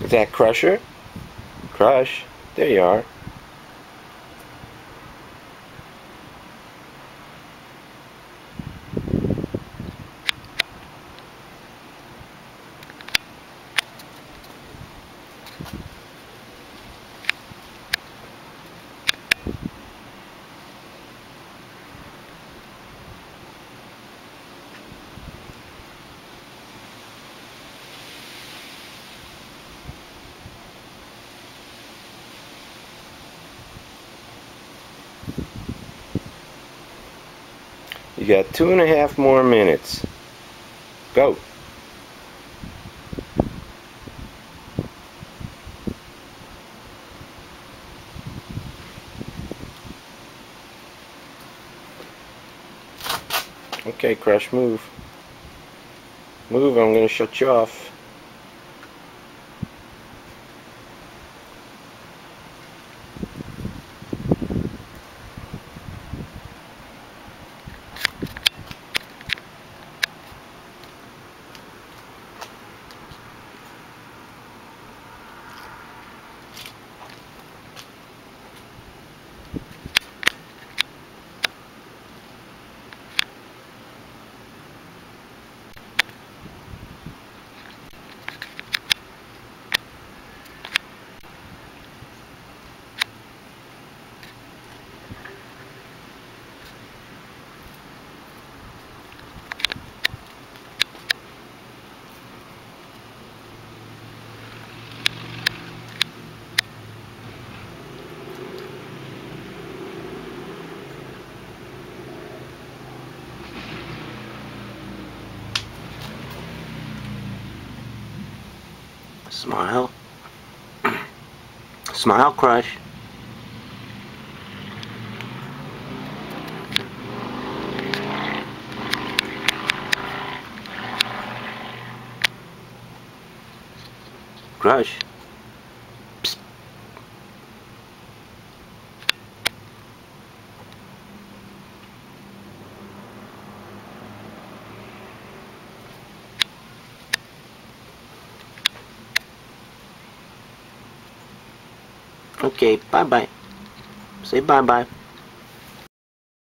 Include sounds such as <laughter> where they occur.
Is that Crusher? Crush. There you are. You got two and a half more minutes. Go. Okay, Crush, move. Move, I'm going to shut you off. Smile. <clears throat> Smile, Crush. Crush. Okay, bye-bye. Say bye-bye.